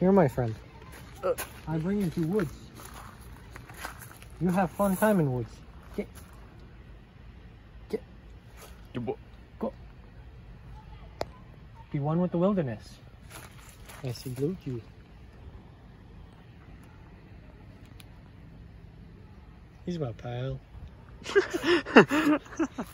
You're my friend. Uh, I bring you to woods. You have fun time in woods. Get. Get. Go. Be one with the wilderness. I salute you. He's my pal.